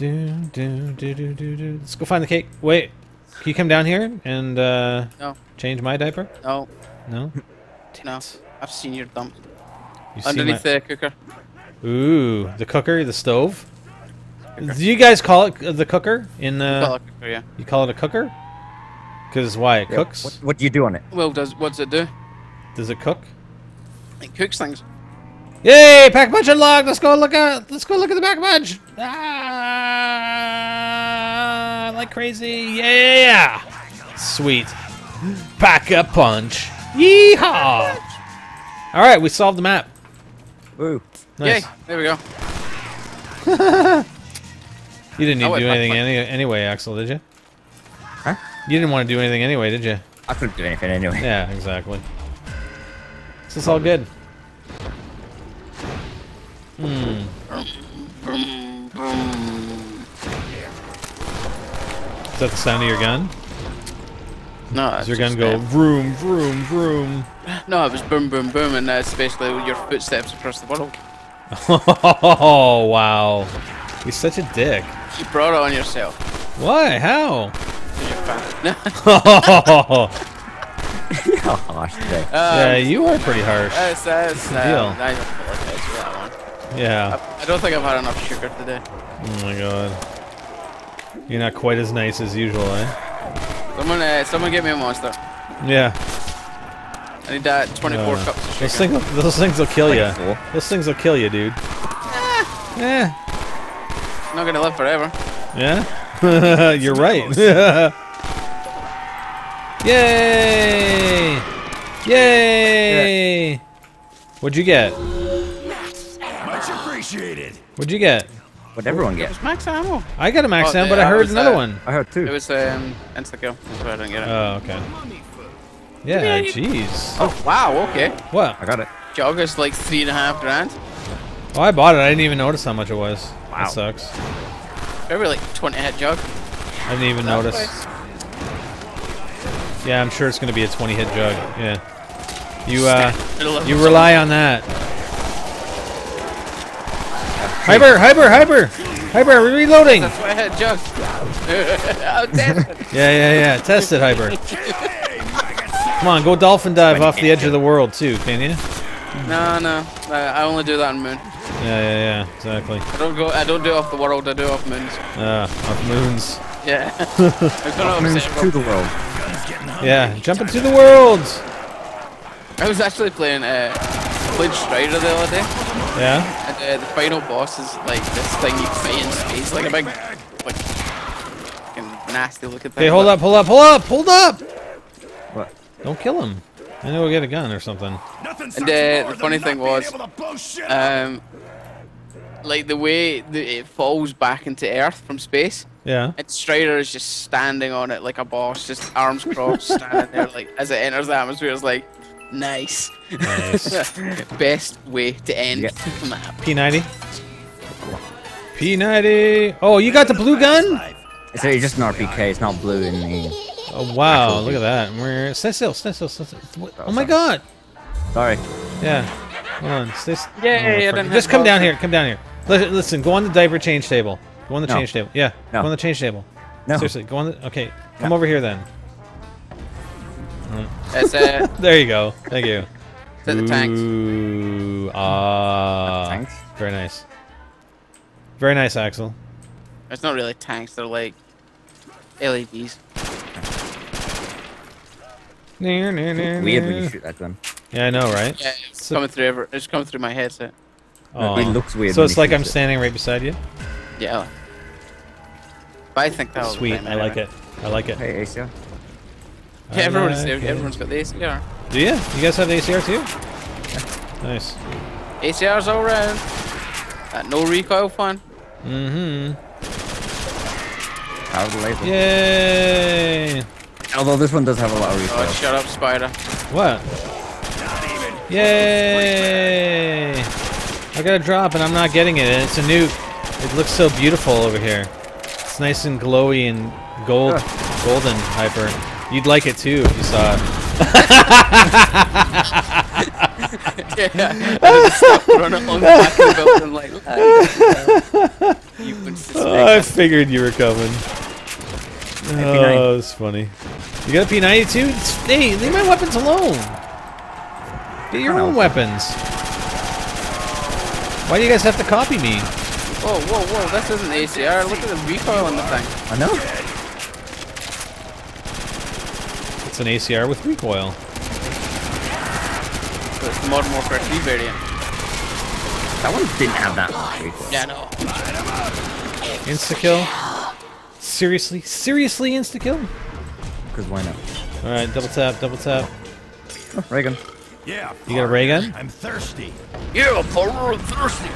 Do, do, do, do, do, do. Let's go find the cake. Wait, can you come down here and uh, No. change my diaper? No, No. no. I've seen your dump. You see Underneath my- the cooker. Ooh, the cooker, the stove. Do you guys call it the cooker in Well, uh? a cooker, yeah. You call it a cooker? Because why? It Yeah, cooks. What, what do you do on it? Well, does what does it do? Does it cook? It cooks things. Yay! Pack punch unlocked. Let's go look at. Let's go look at the pack punch. Ah, like crazy. Yeah. Sweet. Pack a punch. Yeehaw! All right, we solved the map. Woo. Nice. Yay! There we go. You didn't need Oh, to do pack anything any, anyway, Axel, did you? Huh? You didn't want to do anything anyway, did you? I couldn't do anything anyway. Yeah, exactly. This is all good. Hmm. Is that the sound of your gun? No, Does your gun go uh, vroom, vroom, vroom? no, it was boom, boom, boom, and that's basically your footsteps across the world. Oh, wow. He's such a dick. You brought it on yourself. Why? How? You're fat. How harsh today. yeah, um, you are pretty harsh. That's, that's, the uh, deal? I don't apologize for that one. Yeah. I, I don't think I've had enough sugar today. Oh my god. You're not quite as nice as usual, eh? Someone, uh, someone get me a monster. Yeah. I need that 24 Uh, cups of sugar. Those sugar. things, those things will kill you. Those things will kill you, dude. Yeah. I'm not gonna live forever. Yeah? You're right. Yay! Yay! What'd you get? Much appreciated. What'd you get? What'd everyone get? It's max ammo. I got a max Oh, down, yeah, but I I heard another uh, one. I heard two. It was um, insta kill. That's why I didn't get it. Oh, okay. Yeah, jeez. oh wow, okay. What? I got it. Jug is like three and a half grand. Oh, I bought it. I didn't even notice how much it was. Wow. That sucks. Probably like 20 hit jug. I didn't even notice. Yeah, I'm sure it's gonna be a 20 hit jug. Yeah. You uh, you rely on that. Hyper, hyper, hyper, hyper. We're reloading. That's why I hit jug. I'm dead. Yeah, yeah, yeah. Test it, hyper. Come on, go dolphin dive off the edge of the world too, can you? no, no. I I only do that on moon. Yeah, yeah, yeah. Exactly. I don't go. I don't do it off the world. I do it off moons. Uh, off moons. Yeah. I've gone Moves off to the world. Yeah, jump into the world. I was actually playing uh, played Strider the other day, Yeah. And uh, the final boss is like this thing you fight in space, like a big, like, fucking nasty looking thing. Hey, hold up, hold up, hold up, hold up. What? Don't kill him. I know we'll get a gun or something. Nothing And uh, the funny thing was, able to blow shit up. um, like the way that it falls back into Earth from space. Yeah. And Strider is just standing on it like a boss, just arms crossed, standing there like as it enters the atmosphere. It's like, nice. Nice. Best way to end Yeah. the map. P90. P90. Oh, you got the blue gun? It's really just an RPK. It's not blue in the. Oh wow! Look at that. We're stay still, stay still, stay still. What- Oh my god! Sorry. Yeah. Hold on. Stay. s- Yay, oh, I frick. Just have come down here. Come down here. Listen, listen. Go on the diaper change table. Go on the No. change table. Yeah. No. Go on the change table. No. Seriously. Go on the. Okay. Come No. over here then. It's uh, There you go. Thank you. It's at the tanks. Ooh. Ah. tanks. Very nice. Very nice, Axel. It's not really tanks. They're like LEDs. Near, near, near, Weird when near. you shoot that gun. Yeah, I know, right? Yeah, it's So- coming through. Every, it's coming through my headset. Aw. It looks weird. So it's like I'm it. standing right beside you. Yeah. But I think that was the Sweet. same I like it. I like it. Hey, ACR. Yeah, everyone's, like it. everyone's got the ACR. Do you? You guys have the ACR too? Nice. ACR's all round. Uh, no recoil fun. Mm-hmm. Power the laser. Yay! Although this one does have a lot of Oh, recoil. shut up, Spider. What? Not even. Yay! I got a drop and I'm not getting it, and it's a nuke. It looks so beautiful over here. It's nice and glowy and gold, golden hyper. You'd like it too if you saw it. Yeah, I running along the back of the building like. "Ah, you Oh, I figured you were coming. P90. Oh, it's funny. You got a P92? It's- Hey, leave my weapons alone. Get your own know. weapons. Why do you guys have to copy me? Whoa, whoa, whoa! This isn't ACR. Look at the recoil on the thing. I know. It's an ACR with recoil. So it's the Modern Warfare 3 variant. That one didn't have that much recoil. Yeah, no. Insta kill. Seriously? Seriously insta kill? Because why not? Alright, double tap, double tap. Oh, ray gun. Yeah. You got a ray gun? I'm thirsty. Yeah, Paul, thirsty.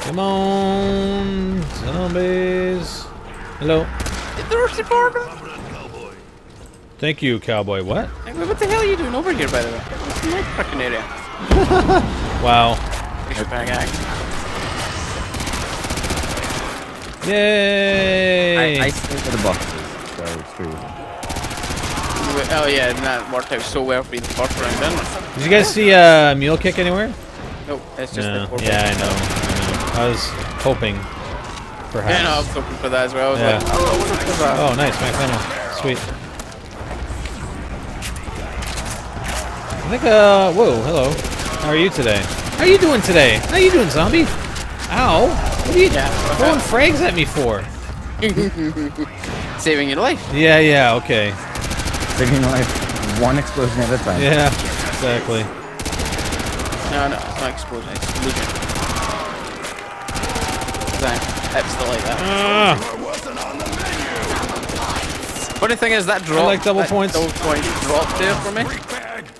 Come on, zombies. Hello. You thirsty, partner? Thank you, cowboy. What? Like, what the hell are you doing over here, by the way? This is my freaking area. Wow. Douchebag act. Yay! I, I stayed for the boxes, so screw you. Oh yeah, and that worked out so well for the first round, didn't it? Did you guys see a uh, mule kick anywhere? Nope, it's just No. the four Yeah, I know. I know. I was hoping, perhaps. Yeah, no, I was looking for that as well. I was Yeah. like, oh, what is that? Oh, nice, max ammo. Sweet. I think, uh, whoa, hello. How are you today? How are you doing today? How are you doing, zombie? Ow! What are you Yeah, throwing frags at me for? Saving your life. Yeah, yeah, okay. Saving your life one explosion at a time. Yeah, exactly. No, no, it's not explosion, it's explosion. Design. It's still like that. Ah, Funny thing is that drop. like double that points. Double point dropped there for me.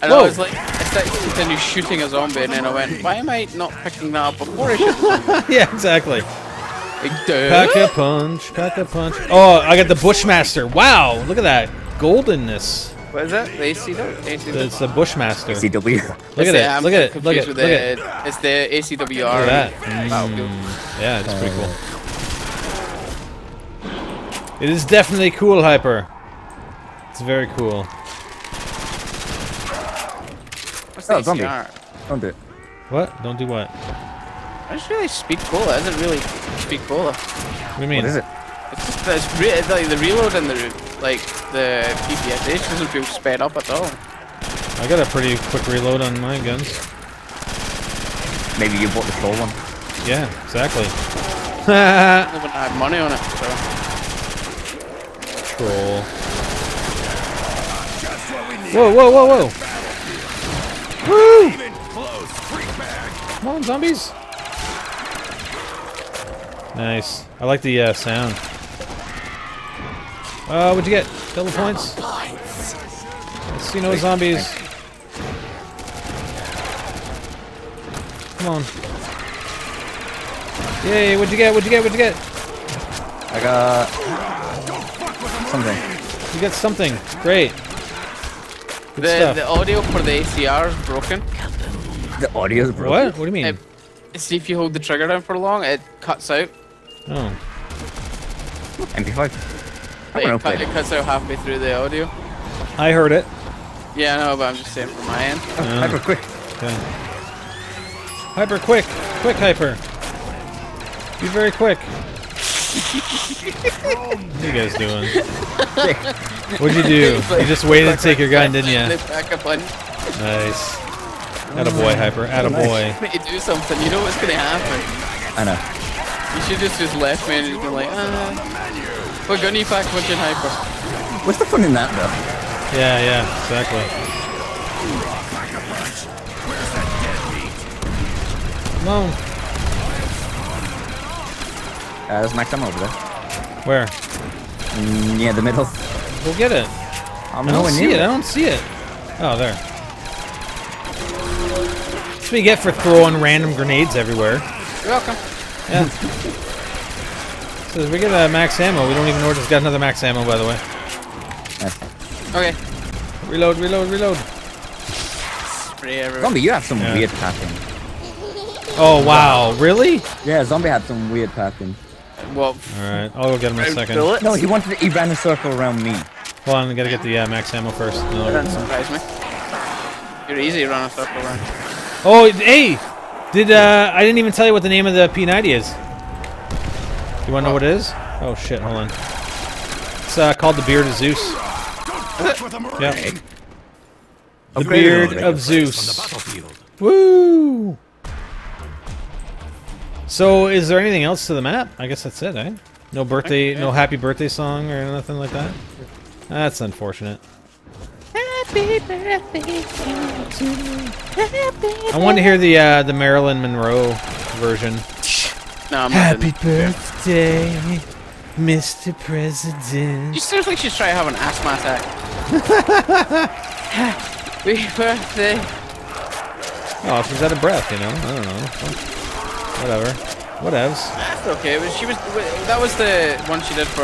And Whoa. I was like, I started to continue shooting a zombie, and then I went, why am I not picking that up before I shoot? yeah, exactly. like, duh. Pack a punch, pack a punch. Oh, I got the Bushmaster. Wow, look at that goldenness. What is that? The ACW? ACW? It's the Bushmaster. CW. Look It's at the- it. I'm Look at it. Look at it. Look at it. It's the ACWR. Look at that. Battlefield. Mm, yeah, it's pretty cool. It is definitely cool, Hyper. It's very cool. What's the Oh, zombie. ACR? Don't do it. What? Don't do what? It's really speed cola. Is it really speed cola? What do you mean? What is it? It's just that it's, re- it's like the reload and the like the PPSH doesn't feel sped up at all. I got a pretty quick reload on my guns. Maybe you bought the troll one. Yeah, exactly. I haven't had money on it, so Troll. Whoa, whoa, whoa, whoa! Woo! Even close. Freak bag. Come on, zombies! Nice. I like the uh, sound. Uh, what'd you get? Double points? Let's see no zombies. Come on. Yay, what'd you get? What'd you get? What'd you get? I got something. You got something. Great. Good the stuff. the audio for the ACR is broken. The audio is broken. What? What do you mean? It, see if you hold the trigger down for long, it cuts out. Oh. MP5. Like, I'm it, gonna cut, play it it. cuts out halfway through the audio. I heard it. Yeah, I know, but I'm just saying from my end. Oh, yeah. Hyper quick. Okay. Hyper, quick! Quick, Hyper! Be very quick. what are you guys doing? What'd you do? You just waited to take your gun, didn't you? They back up on Nice. Attaboy, Hyper. Attaboy. me to do something. You know what's gonna happen. I know. You should just just left me and just been like, ah. What gun you pack punching hyper? What's the fun in that though? Yeah, yeah, exactly. Come on. Uh, there's max ammo over there. Where? Mm, yeah, the middle. Go get it. I'm I don't see near it. I don't see it. Oh, there. That's what you get for throwing random grenades everywhere. You're welcome. Yeah. Says we get a max ammo. We don't even know it's got another max ammo, by the way. Okay. Reload, reload, reload. Spray everywhere. Zombie, you have some Yeah. weird pattern. Oh wow, really? Yeah, Zombie had some weird pattern. Well, All right, I'll go get him in a second. Fill No, he wanted. to, He ran a circle around me. Hold on, I gotta get the uh, max ammo first. That No. doesn't surprise me. You're easy to run a circle around. Oh, hey! Did uh, I didn't even tell you what the name of the P90 is. You want to know what it is? Oh shit! Hold on. It's uh, called the Beard of Zeus. That's with a marine. Yep. The Beard already. of On the Zeus. battlefield. Woo! So, is there anything else to the map? I guess that's it, eh? No birthday, no happy birthday song or nothing like that. That's unfortunate. Happy birthday to you. I want to hear the uh, the Marilyn Monroe version. No, I'm not. birthday, Mr. President. She like she's trying to have an asthma attack. Happy birthday. Oh, she's out of breath, you know. I don't know. Whatever. Whatevs. That's okay, but she was. That was the one she did for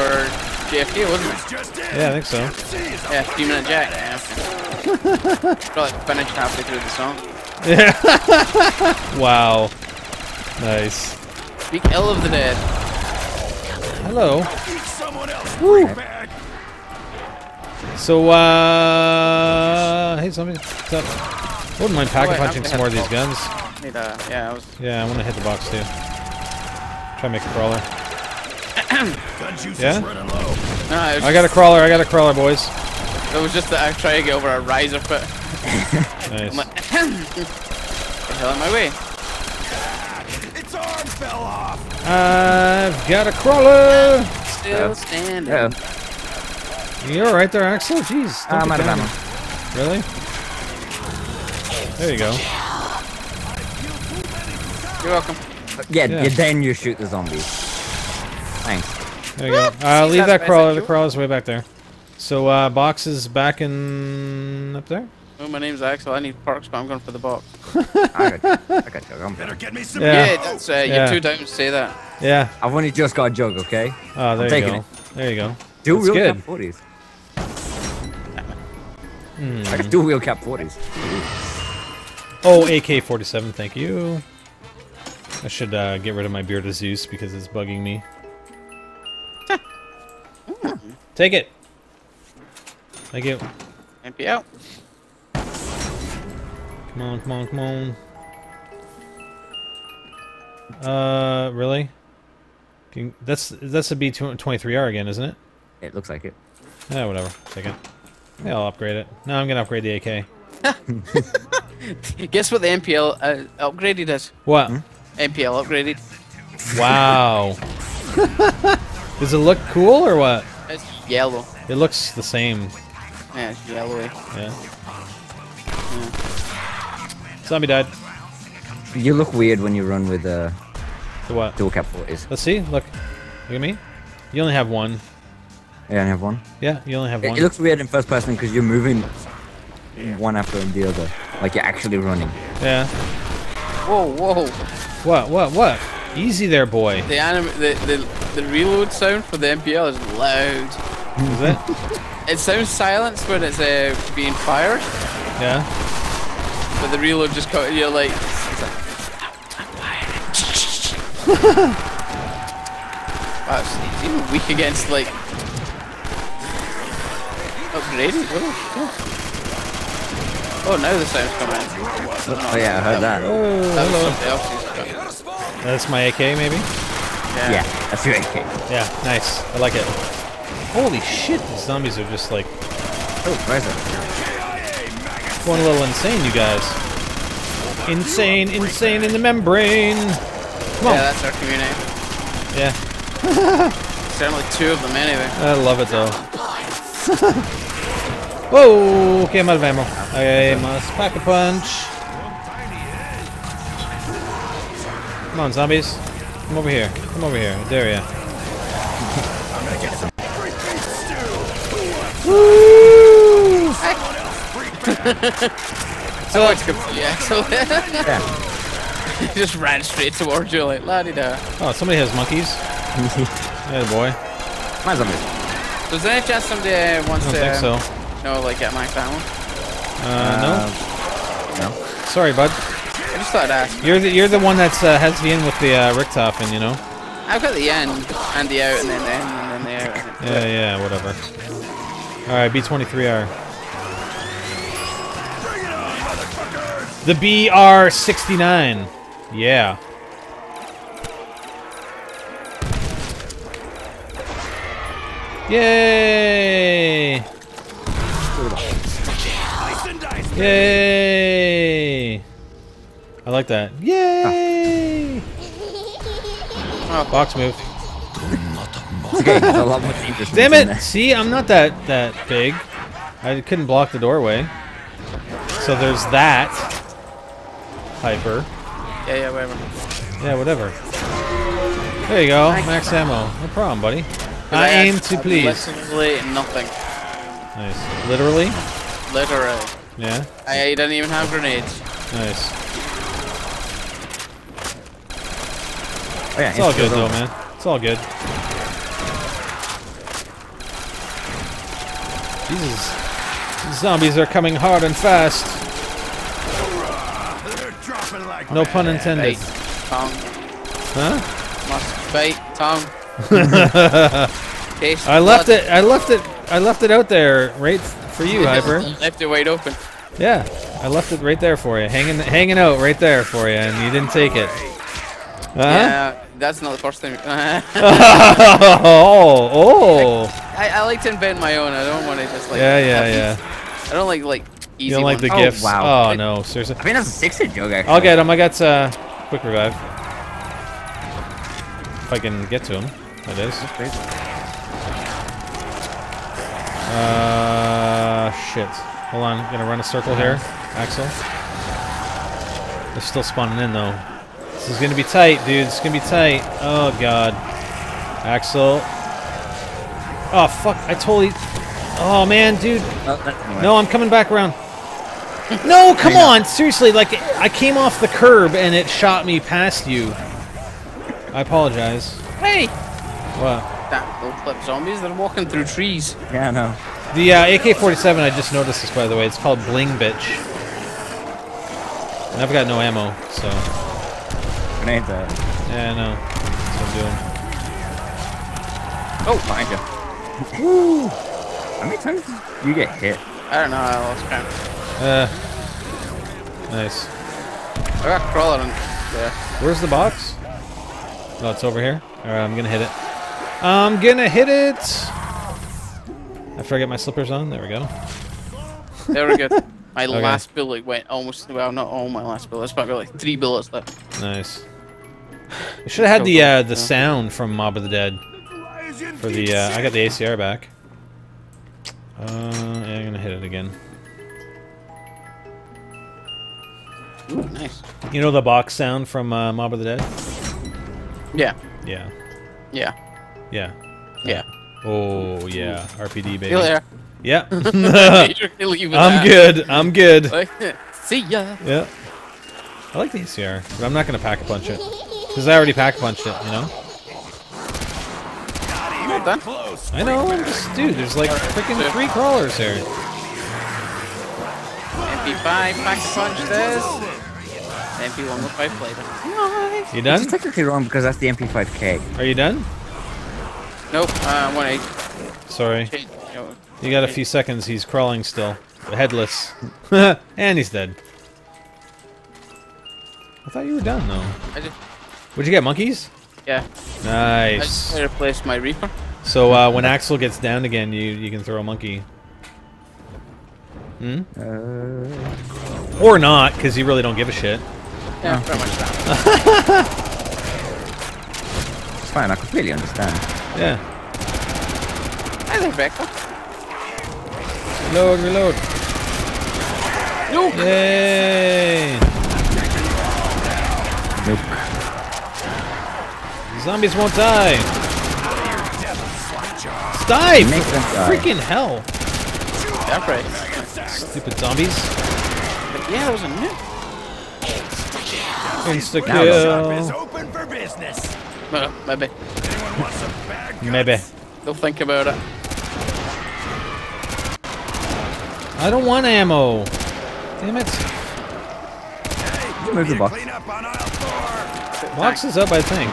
JFK, wasn't it? Yeah, I think so. Yeah, three minute jack. Yeah. Probably finished halfway through the song. Yeah. wow. Nice. Speak ill of the dead. Hello. Eat someone else. Freak bag. So, uh, hey, somebody, what's up? Wouldn't mind pack Oh, punching some more of these guns. Need a, yeah, I was. Yeah, I want to hit the box too. Try to make a crawler. Yeah? is running low. No, it was I got a crawler. I got a crawler, boys. It was just that I tried to get over a riser pit. Nice. I'm like, the hell in my way. Its arm fell off. I've got a crawler. Still standing. Yeah. You're right there, Axel. Jeez. I'm out of ammo. Really? There you go. You're welcome. Yeah, Yeah. yeah, then you shoot the zombies. Thanks. There you go. Uh, leave that crawler. The secure. crawler's way back there. So, uh, box is back in up there. Oh, my name's Axel. I need perks, but I'm going for the box. I got, you. I got jug. I'm- Better get me some. Yeah. Yeah, that's uh, Yeah. you're too down to say that. Yeah. I've only just got a jug, okay? Oh, there you taking go. it. There you go. Dual That's wield good. cap 40s. Hmm. I got dual wield cap 40s. Oh, AK-47. Thank you. I should uh, get rid of my beard of Zeus because it's bugging me. Take it. Thank you. MP out. Come on, come on, come on. Uh, really? Can, that's that's a B23R again, isn't it? It looks like it. Yeah, whatever. Take it. Yeah, I'll upgrade it. No, I'm gonna upgrade the AK. Guess what the MPL uh, upgraded is? What? MPL upgraded. Wow. Does it look cool or what? It's yellow. It looks the same. Yeah, it's yellowy. Yeah. Zombie died. You look weird when you run with uh, The what? dual cap 40s. Let's see. Look. Look at me. You only have one. Yeah, I have one. Yeah, you only have It, one. it looks weird in first person because you're moving one after the other. Like you're actually running. Yeah. Whoa, whoa. What? What? What? Easy there, boy. The anim the, the the reload sound for the MPL is loud. Is it? It sounds silenced when it's uh, being fired, Yeah. but the reload just co- you're like. It's like wow, it's, even weak against like upgraded. Oh, oh. Oh, now the sound's coming. in. Oh yeah, I heard that. Oh, That was oh, hello. somebody else's. That's my AK, maybe. Yeah. Yeah, that's your AK. Yeah. Nice. I like it. Holy shit! These zombies are just like Oh, where's it? going a little insane, you guys. Insane, insane in the membrane. Come on. Yeah, that's our community. Yeah. Certainly two of them anyway. I love it though. Whoa! Okay, I'm out of ammo. I must pack a punch. Come on, zombies. Come over here. Come over here. There ya. Woo! So it's completely excellent. Yeah. he just ran straight towards you like la da. Oh, somebody has monkeys. Yeah, boy. Mine's on this. Does any chance somebody uh, wants I don't to think so. No like at my ammo? Uh, no. No. Sorry, bud. I just thought I'd ask. You're the you're the one that's uh, has the in with the uh, Richtofen, you know. I've got the end and the out and then the in and then the out. And then Yeah, yeah, whatever. All right, B23R. The BR69. Yeah. Yay! Yay! I like that. Yay! Oh. Box move. Okay, a lot more Damn it! See, I'm not that that big. I couldn't block the doorway. So there's that. Hyper. Yeah, yeah, whatever. Yeah, whatever. There you go, max ammo. No problem, buddy. I aim to please. Literally nothing. Nice. Literally? Literally. Yeah. I don't even have grenades. Nice. Oh, yeah, It's all good though, man. It's all good. Jesus. Zombies are coming hard and fast. Like No pun intended. Bite. Tongue. Huh? Must bite. Tongue. I left blood. it. I left it. I left it out there, right for you, Hyper. Left it wide open. Yeah, I left it right there for you, hanging, hanging out right there for you, and you didn't take it. Uh-huh. Yeah, that's not the first time. oh, oh. I, I like to invent my own. I don't want to just like. Yeah, yeah, have- yeah. I don't like like easy. You don't like the ones. Oh, gifts? wow. Oh no, seriously. I think that's a six-hit joke, actually. I'll get him. I got uh, quick revive. If I can get to him, that is. Uh, shit. Hold on, I'm gonna run a circle here, Axel. They're still spawning in though. This is gonna be tight, dude. It's gonna be tight. Oh god. Axel. Oh fuck! I totally. Oh man, dude. Oh, that didn't work. No, I'm coming back around. No, come on, seriously. Like I came off the curb and it shot me past you. I apologize. Hey, What? that little clip zombies. They're walking through trees. Yeah, I know. The uh, AK-47. I just noticed this, by the way. It's called Bling Bitch. And I've got no ammo, so Grenades that. yeah, I know. That's what I'm doing. Oh, behind you. Woo! How many times did you get hit? I don't know. I lost count. Uh, nice. I got crawler in there. Where's the box? Oh, it's over here. All right, I'm gonna hit it. I'm gonna hit it. After I get my slippers on, there we go. There we go. My Okay. last bullet went almost. Well, not all my last bullets, probably like three bullets left. Nice. I should have had the uh, the sound from Mob of the Dead Why is you for the. Uh, I got the ACR back. Uh, yeah, I'm gonna hit it again. Ooh, nice. You know the box sound from uh, Mob of the Dead? Yeah. Yeah, Yeah. Yeah. Yeah. Oh yeah, RPD baby. Feel there. Yeah. I'm good. I'm good. See ya. Yeah. I like the ACR, but I'm not gonna pack a punch it because I already pack punched it. You know. Well done. Close. I know. I'm just dude. There's like freaking three crawlers here. MP5 pack punch this. MP1 with five flavor. Nice. You It's done? technically wrong because that's the MP5K. Are you done? Nope. Uh, one eight. Sorry. You got a few seconds. He's crawling still, headless, and he's dead. I thought you were done though. I just, What'd you get? Monkeys? yeah. Nice. I just replaced my Reaper. So uh, when Axel gets down again, you you can throw a monkey. Hmm? Uh, Or not, because you really don't give a shit. Yeah, pretty much that. it's fine, I completely understand. Yeah. Hi there, Becca. Reload, reload. Nope. Yay! Nope. Zombies won't die. Die! Make them die. freaking hell! That's right. Stupid zombies. But yeah, it was a nuke. Insta Now the Shop is kill. Open. Well, maybe. Anyone want some bad guts? Maybe. They'll think about it. I don't want ammo. Damn it. Hey, Move the box. Clean up on aisle four. Box is up, I think.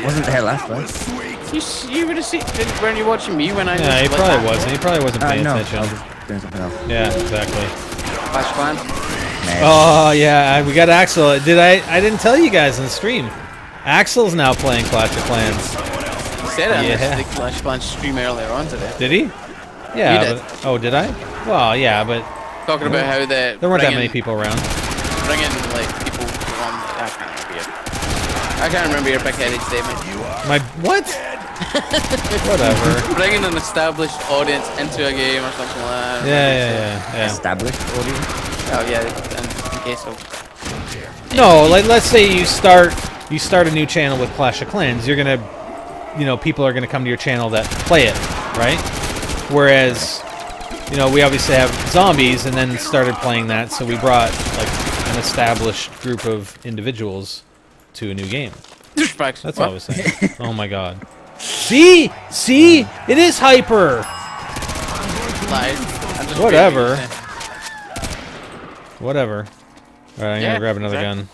It wasn't there last time. was sweet. You, s- you would have seen. Didn't, weren't you watching me when I Yeah, he probably that wasn't. He probably wasn't Uh, paying no, I attention. was just doing something else. Yeah, exactly. Flash plans. man. Oh yeah, we got Axel. Did I? I didn't tell you guys in the stream. Axel's now playing Clash of Clans. You said it Yeah. on the Clash Clash stream earlier on today. Did he? Yeah. You did. But, oh, did I? Well, yeah, but Talking about how the there weren't that many people around. Bringing like people from I can't remember your, I can't remember your big-headed statement. My what? Whatever. Bringing an established audience into a game or something like that. Yeah, yeah, yeah, yeah. Established audience. Oh yeah, in, in case of No, like let's say you start you start a new channel with Clash of Clans, you're gonna, you know, people are gonna come to your channel that play it, right? Whereas, you know, we obviously have zombies, and then started playing that, so we brought like an established group of individuals to a new game. That's What? all I was saying. oh my god. See, see, it is hyper. Whatever. Whatever. All right, I'm Yeah, gonna grab another exactly. gun.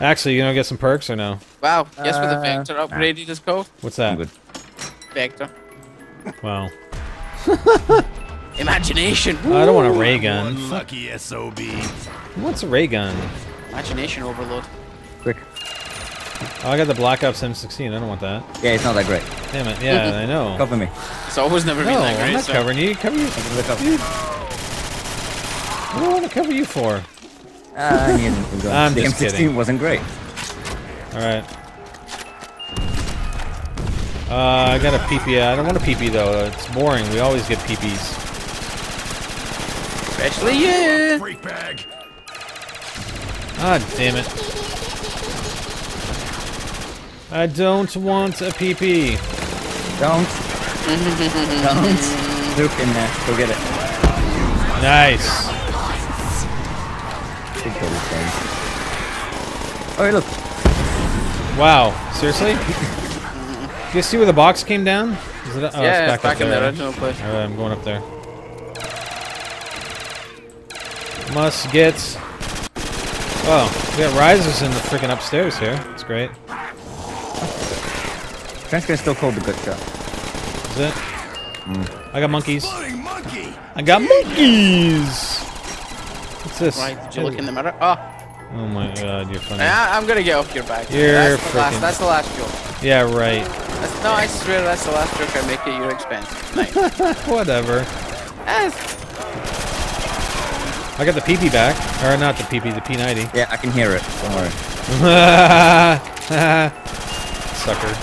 Actually, you gonna get some perks or no? it. Wow. Guess what the Uh, Vector upgrade you just called? What's I'm that? good. Vector. Wow. Imagination. I don't want a ray gun. Unlucky SOB. Who wants a ray gun? Imagination overload. Quick. Oh, I got the Black Ops M16. I don't want that. Yeah, it's not that great. Damn it. Yeah, I know. Cover me. It's always never No, been that great. I'm not so- covering you. Cover you. Look up. Dude. What do I want to cover you for? I need a new gun. I'm the just M16 kidding. wasn't great. All right. Uh, I got a PP. I don't want a PP though. It's boring. We always get PPs. Especially you. Freak bag. Ah, damn it. I don't want a PP. Don't. Don't. Luke in there. Go get it. Nice. Oh, hey, look. Wow. Seriously? Do you see where the box came down? Is it, oh, yeah, it's it's back, up back in the original place. Alright, I'm going up there. Must get. Oh, we got risers in the freaking upstairs here. That's great. Frank's gonna still call the good shot. Is it? Mm. I got monkeys. Monkey. I got monkeys! What's this? Right, did you look in the mirror? Oh, Oh my god, you're funny. I, I'm gonna get off your back. You're that's, the last, freaking- that's the last joke. Yeah, right. That's, no, I swear that's the last joke I make at your expense. Nice. Whatever. Eh, I got the PP back. Or not the PP, the P90. Yeah, I can hear it. Don't worry. Sucker.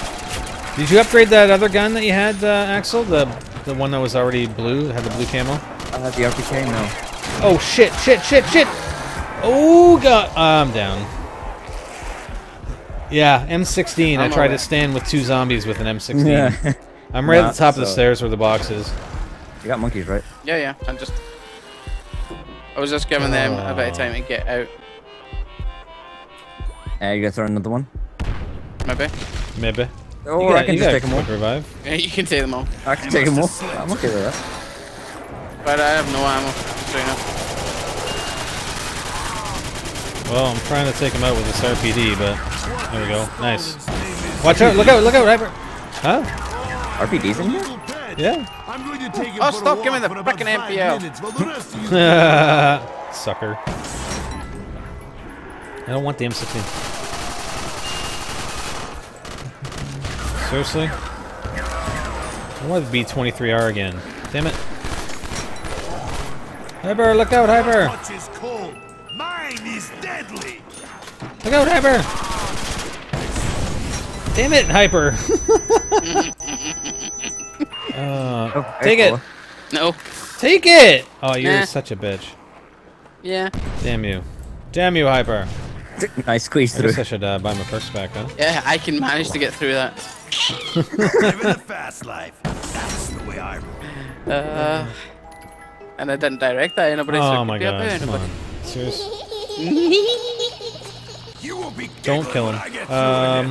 Did you upgrade that other gun that you had, uh, Axel? The the one that was already blue, had the blue camo? Uh, the RPK, no. Oh shit, shit, shit, shit! Oh god, I'm down. Yeah, M16. i I'm tried away. to stand with two zombies with an M16. Yeah. I'm right at the top of the stairs where the box is. you got monkeys, right? yeah, yeah. I'm just. I was just giving them a bit of time to get out. Uh, you guys throw another one? Maybe. Maybe. Or You I got- can just take them all. quick revive. Yeah, you can take them all. I can They take them all. must have slipped. I'm okay with that. But I have no ammo. Straight enough. Well, I'm trying to take him out with this RPD, but there we go. Nice. Watch out! Look out! Look out! Hyper! Huh? RPD's in here? Yeah. I'm going to take him Oh, stop giving the for about frickin' five MPL. minutes while the rest of you Sucker. I don't want the M16. Seriously? I want the B23R again. Damn it. Hyper, look out, Hyper! Look out, Hyper! Damn it, Hyper! uh, Oh, take it! No. Take it! Oh, you're Nah. such a bitch. Yeah. Damn you. Damn you, Hyper. Nice squeeze I guess I through. should uh, buy my perks back, huh? Yeah, I can manage to get through that. Living the fast life. That's the way I roll. Uh, and I didn't direct that. Anybody Oh my god, come on. Serious? You will be Don't kill him. I get Um,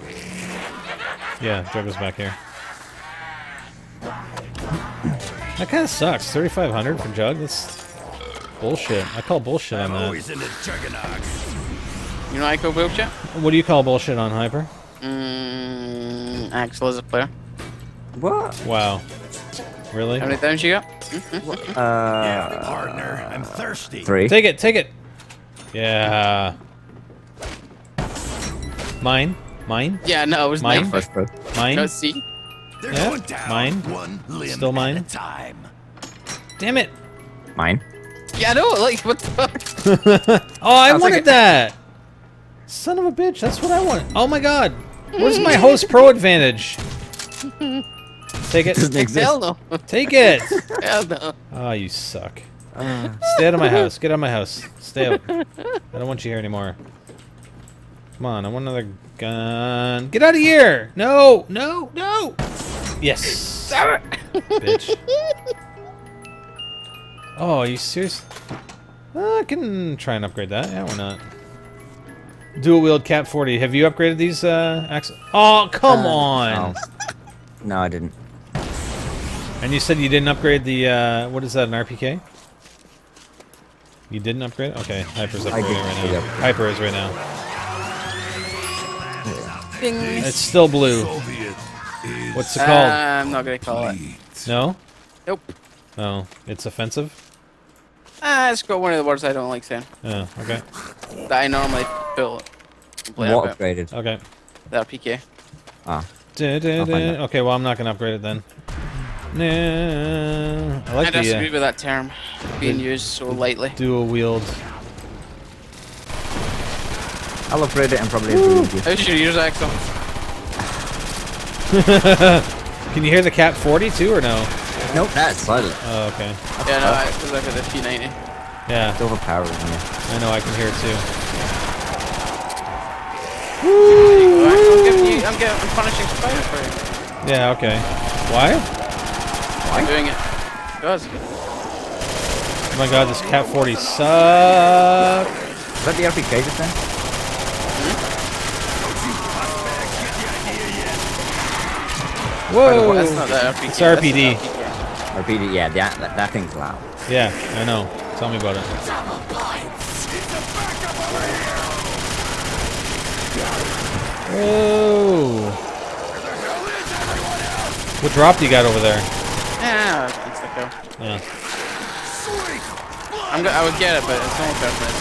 with yeah, Jugga's back here. That kind of sucks. 3,500 for Jug? That's bullshit. I call bullshit on I'm that. always in the juggernaut. You know I call bullshit? What do you call bullshit on Hyper? Mm, Axel is a player. What? Wow. Really? How many times you got? Yeah, Uh, partner. I'm thirsty. three. Take it, take it. Yeah. Mine, mine, Yeah, no, it was Mine? nine. First pro. mine. No, see? They're Yeah, going down. mine. One limb Still mine. time. Damn it. Mine. Yeah, no, like, what the fuck? oh, I I'll wanted it. that. Son of a bitch, that's what I wanted. Oh my god. Where's my host pro advantage? Take Doesn't it. exist. Hell no. Take it. Hell no. Oh, you suck. Uh, Stay out of my house. Get out of my house. Stay out. I don't want you here anymore. Come on, I want another gun. Get out of here! No, no, no! Yes, Damn it. bitch. Oh, are you serious? Uh, I can try and upgrade that. Yeah, why not? Dual wield Cap 40. Have you upgraded these, uh, Axel? Oh, come uh, on! no. No, I didn't. And you said you didn't upgrade the, uh, what is that, an RPK? You didn't upgrade? Okay, Hyper's I upgrading right now. Hyper is right now. Ding. It's still blue. What's it Uh, called? I'm not gonna call it. No? Nope. Oh, it's offensive? Ah, it's got one of the words I don't like saying. Oh, okay. That I normally pull. Play What upgraded? Okay. That PK. Ah, Da, da, da. Okay, well, I'm not going to upgrade it then. Nah, I like I disagree the uh, with that term being used so lightly. dual wield. I'll upgrade it and probably agree with you. How should you use Axel? Can you hear the Cap 40 too, or no? Nope, that's silent. Oh, okay. Yeah, no, I was look at the P90. Yeah, It's overpowering yeah. I know, I can hear it too. I'm giving you, I'm getting, I'm punishing Spider for you. Yeah, okay. Why? I'm doing it. Does. Oh my god, this Cap 40 sucks. Is that the RPK just then? Whoa! That's not that RPK. It's that's RPD. RPD, yeah, that, that, that thing's loud. Yeah, I know. Tell me about it. Whoa! What drop do you got over there? Yeah, that's the go. Yeah, I'm go I would get it, but it's only fair for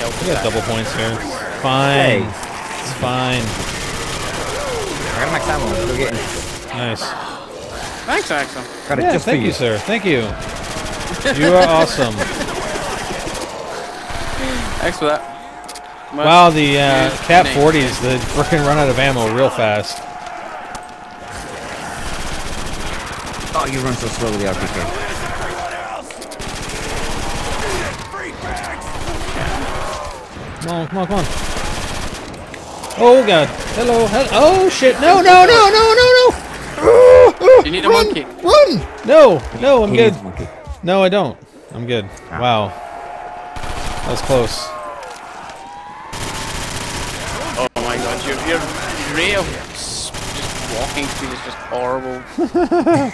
we got double points here. Fine. Hey. It's fine. I got max ammo, let's go get it. Nice. Thanks, Axel. Got it Yeah, just thank for you, you. sir. Thank you. You are awesome. Thanks for that. Much Wow, the uh, used Cap name. 40s, they freaking run out of ammo real fast. Oh, you run so slow with the RPK. Come on, come on, come on. Oh god. Hello, hello. Oh shit. No, no, no, no, no, no. You need a run, monkey. Run. No, no, I'm He good. needs a monkey. No, I don't. I'm good. Ah. Wow. That was close. Oh my god, your, your ray of s- just walking speed is just horrible.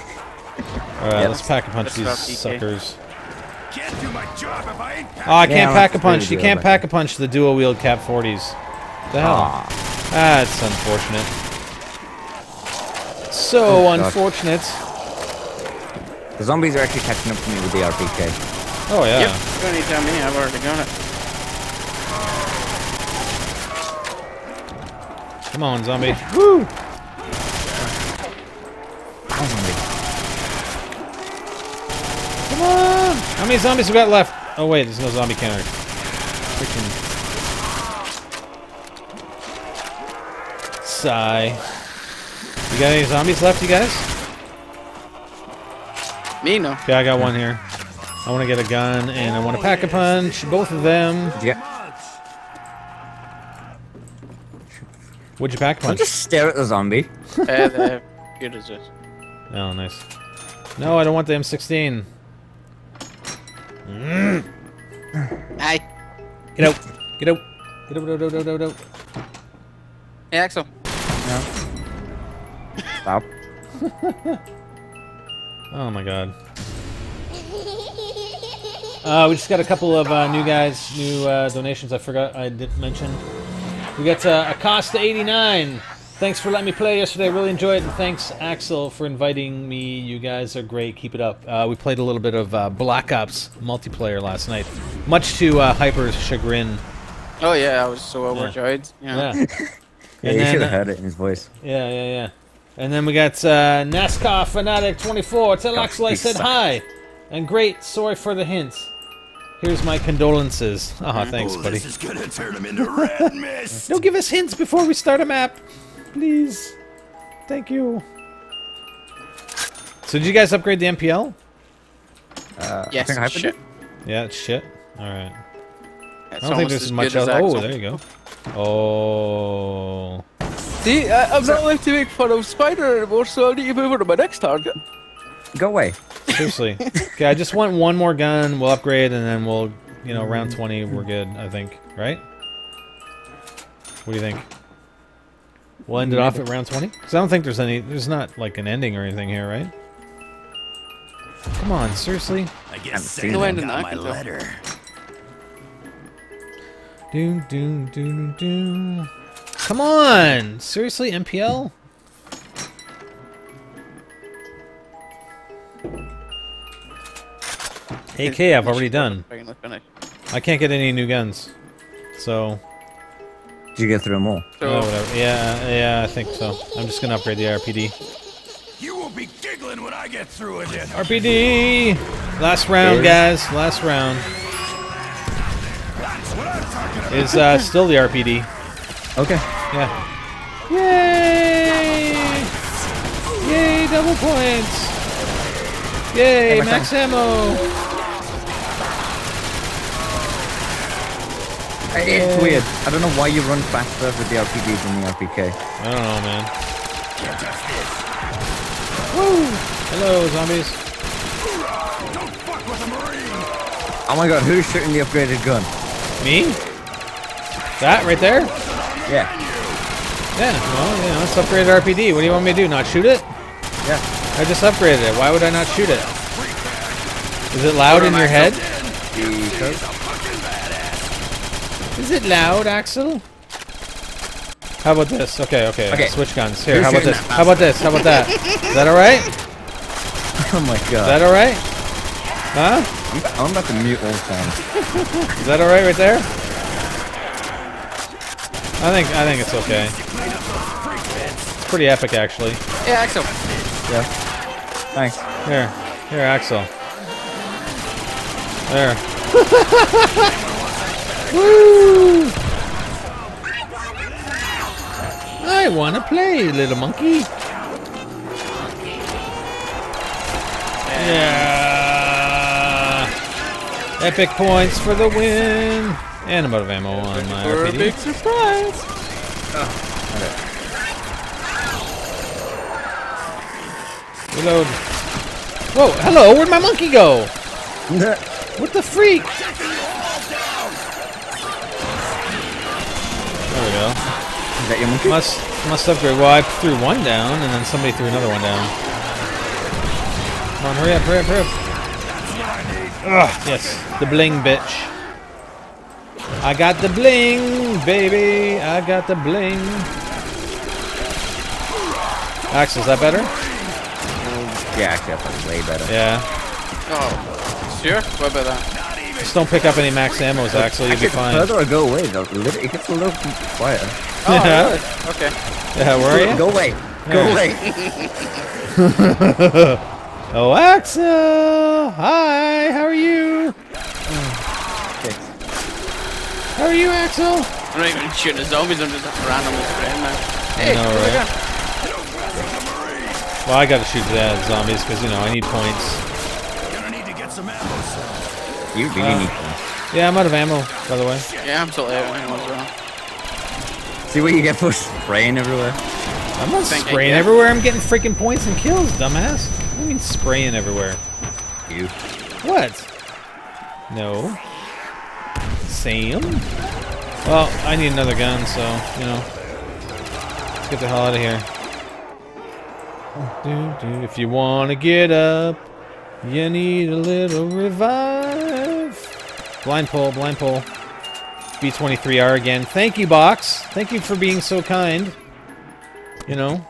Alright, Yep. let's pack a punch these suckers. Can't do my job if I ain't Oh, I can't Yeah, pack a punch. You can't pack a punch the dual wield Cap 40s. The hell? Aw. That's unfortunate. So Oh, God. unfortunate. The zombies are actually catching up to me with the RPK. Oh yeah. Yep, you don't need to tell me, I've already got it. Come on, zombie. Woo! Oh, zombie. Come on! How many zombies we got left? Oh wait, there's no zombie counter. Freaking. Sigh. You got any zombies left, you guys? Me, no. Okay, I got one here. I want to get a gun and I want to pack a punch. Both of them. Did you get- Would you pack a Don't punch? just stare at the zombie. uh, the good is it? Oh, nice. No, I don't want the M16. Aye. Get out. Get out. Get out, out, out, out, out, out. Hey, Axel. Stop. Oh my god. Uh, we just got a couple of uh, new guys, new uh, donations. I forgot I didn't mention. We got uh, Acosta89. Thanks for letting me play yesterday. Really enjoyed it. And thanks, Axel, for inviting me. You guys are great. Keep it up. Uh, we played a little bit of uh, Black Ops multiplayer last night, much to uh, Hyper's chagrin. Oh yeah, I was so overjoyed. Yeah. Yeah. Yeah, And you then, should uh, have heard it in his voice. Yeah, yeah, yeah. And then we got uh, NASCAR Fanatic 24. Tell God, Axel I said hi. And great, sorry for the hints. Here's my condolences. Ah, thanks, oh, buddy. this is gonna turn him into red mist. Don't give us hints before we start a map. Please. Thank you. So did you guys upgrade the MPL? Uh, Yes. I think Hyper shit. did. Yeah, it's shit. Alright. I don't think almost there's as much good else. as Oh, there you go. Oh. See, I, I'm not allowed to make fun of Spider anymore, so I need to move on to my next target. Go away. Seriously. okay, I just want one more gun. We'll upgrade, and then we'll, you know, round mm. 20, we're good, I think. Right? What do you think? We'll end it off at round 20? Because I don't think there's any... There's not, like, an ending or anything here, right? Come on, seriously? I Haven't guess seen Santa it. got my I can tell. letter. Do, do, do, do. Come on! Seriously, MPL? AK I've already done. I can't get any new guns. So, Did you get through them all? So, oh, whatever. Yeah, yeah, I think so. I'm just gonna upgrade the RPD. You will be giggling when I get through with it. RPD! Last round, guys. Last round. That's what I'm talking about. Is uh, still the RPD. Okay. Yeah. Yay! Yay, double points! Yay, Hey, my max ammo! It's weird. I don't know why you run faster with the RPG than the RPK. I don't know, man. Can't touch this. Woo! Hello, zombies. Don't fuck with a marine. Oh my god, who's shooting the upgraded gun? Me? That right there? Yeah. Yeah, well, you know, let's upgrade RPD. What do you want me to do? Not shoot it? Yeah. I just upgraded it. Why would I not shoot it? Is it loud in your head? Is it loud, Axel? How about this? Okay, okay. Okay. Switch guns. Here, how about this? How about this? How about that? Is that alright? Oh my god. Is that alright? Huh? I'm, I'm about to mute all sounds. Is that alright right there? I think I think it's okay. It's pretty epic actually. yeah, Axel. Yeah. Thanks. Here. Here, Axel. There. Woo! I wanna play, little monkey. Yeah. Epic points for the win. And I'm of ammo on my For a big surprise. Oh. Reload. Whoa, hello, where'd my monkey go? What the freak? There we go. Is that your monkey? Must must upgrade. Well, I threw one down, and then somebody threw another one down. Come on, hurry up, hurry up, hurry up. Ugh, yes, the bling, bitch. I got the bling, baby. I got the bling. Axel, is that better? Yeah, actually, that's way better. Yeah. Oh, sure. What about that? Just don't pick up any max ammos, Axel. You'll be Actually, the fine. further I go away, the lit- it gets a little quieter. Oh, Yeah. really? Okay. Yeah, where are you? Go away. Go Yeah. away. Oh, Axel! Hi, how are you? Okay. How are you, Axel? I'm not even shooting the zombies. I'm just randomly spraying now. Hey, know, where'd right? Go? Well, I gotta shoot the zombies because, you know, I need points. Gonna need to get some ammo. son. You really Uh, need to. Yeah, I'm out of ammo, by the way. Yeah, I'm totally out of ammo as well. See what you get for spraying everywhere? I'm not Think I spraying get- everywhere. I'm getting freaking points and kills, dumbass. What do you mean spraying everywhere? You. What? No. Sam? Well, I need another gun, so, you know. Let's get the hell out of here. Do, do. If you want to get up, you need a little revive. Blind pull, blind pull. B23R again. Thank you, Box. Thank you for being so kind. You know?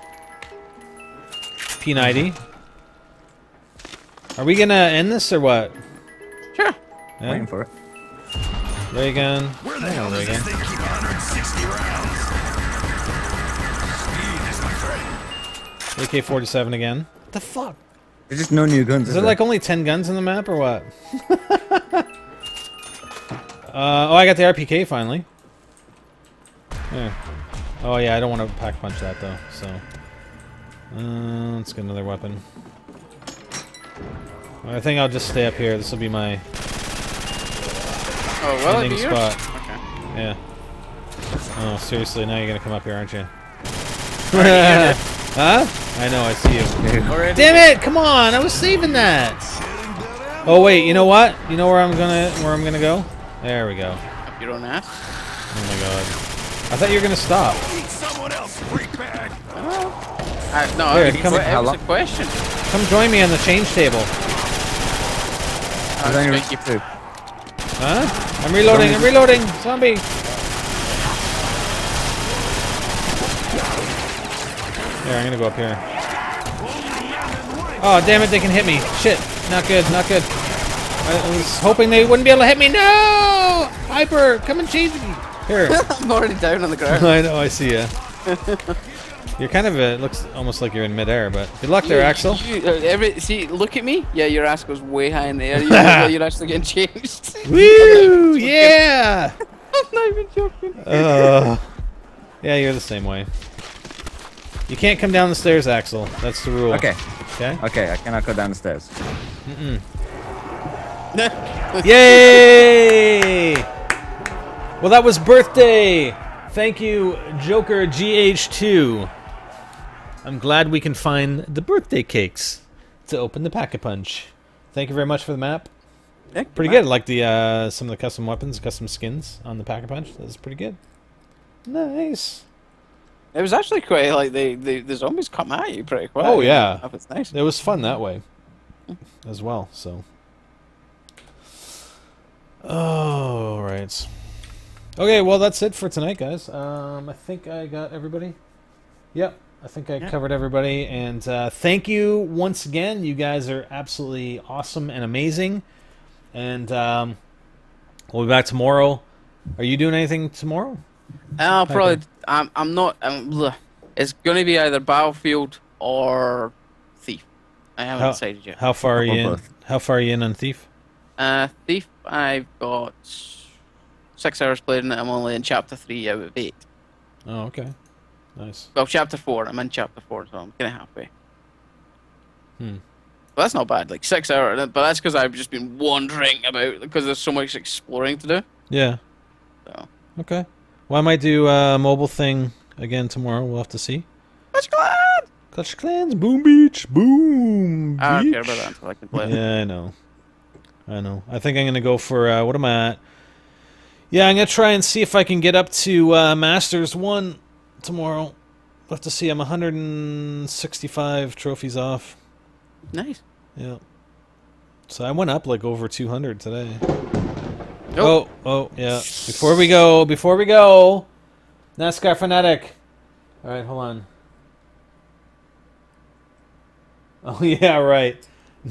P90. Are we gonna end this or what? Sure. Yeah? Waiting for it. Ray gun. Where the I hell know AK-47 again. What the fuck? There's just no new guns. Is Is there like only 10 guns in the map or what? uh, oh, I got the RPK finally. Yeah. Oh yeah, I don't want to pack punch that though, so. Uh, let's get another weapon. I think I'll just stay up here. This will be my Oh, well, ending spot. Okay. Yeah. Oh, seriously, now you're gonna come up here, aren't you? Already did huh? I know, I see you. Damn it! Come on, I was saving that. Oh wait, you know what? You know where I'm gonna where I'm gonna go? There we go. Up your own ass. Oh my god. I thought you were gonna stop. Someone else, freak bag. Uh, no, Here, it, come- was- how long- a question. Come join me on the change table. I think Thank you. it's. Huh? I'm reloading. I'm reloading. Zombie. Here, I'm gonna go up here. Oh damn it! They can hit me. Shit. Not good. Not good. I was hoping they wouldn't be able to hit me. No! Hyper, come and change me. Here. I'm already down on the ground. I know, I see ya. You're kind of, uh, it looks almost like you're in midair, but good luck there, Axel. You, uh, every, see, look at me. Yeah, your ass goes way high in the air. You like you're actually getting changed. Woo! Yeah! I'm not even joking. Uh, yeah, you're the same way. You can't come down the stairs, Axel. That's the rule. Okay. Okay? Okay, I cannot go down the stairs. Mm. Yay! Well, that was birthday. Thank you, Joker GH2. I'm glad we can find the birthday cakes to open the pack a punch. Thank you very much for the map. Pretty good. Like the uh, some of the custom weapons, custom skins on the pack a punch. That was pretty good. Nice. It was actually quite like the, the, the zombies come at you pretty quick. Oh, yeah. That was nice. It was fun that way as well. So. Oh, right. Okay, well that's it for tonight, guys. Um, I think I got everybody. Yep, I think I Yeah. covered everybody, and uh, thank you once again. You guys are absolutely awesome and amazing, and um, we'll be back tomorrow. Are you doing anything tomorrow? I'll probably. I'm. I'm not. Um, bleh. it's going to be either Battlefield or Thief. I haven't How- decided yet. How far are you in? both. How far are you in on Thief? Uh, Thief. I've got six hours played in it. I'm only in chapter three out of eight. Oh, okay, nice. Well, chapter four. I'm in chapter four, so I'm kind of halfway. Hmm. But that's not bad. Like six hours, but that's because I've just been wandering about because there's so much exploring to do. Yeah. So. Okay. Well, I might do a mobile thing again tomorrow. We'll have to see. Go on! Clutch Clans, Boom Beach, Boom. I don't care about that until I can play. Yeah, I know. I know. I think I'm gonna go for uh, what am I at? Yeah, I'm gonna try and see if I can get up to uh, Masters one tomorrow. We'll have to see. I'm 165 trophies off. Nice. Yeah. So I went up like over 200 today. Nope. Oh, oh, yeah. Before we go, before we go, NASCAR fanatic. All right, hold on. Oh yeah, right.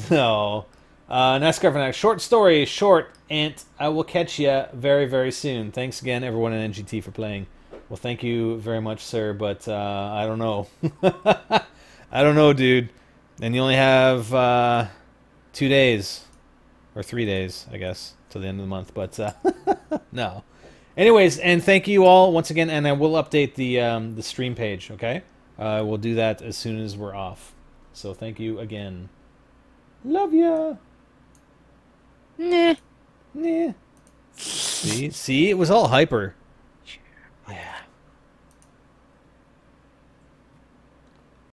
No, uh, NASCAR fanatic. Short story, short. Ant. I will catch you very, very soon. Thanks again, everyone in NGT for playing. Well, thank you very much, sir. But uh, I don't know. I don't know, dude. And you only have uh, two days or three days, I guess, till the end of the month. But uh, no. Anyways, and thank you all once again, and I will update the um, the stream page. Okay, uh, we'll do that as soon as we're off. So thank you again. Love ya. Nah. Nah. See, see, it was all hyper.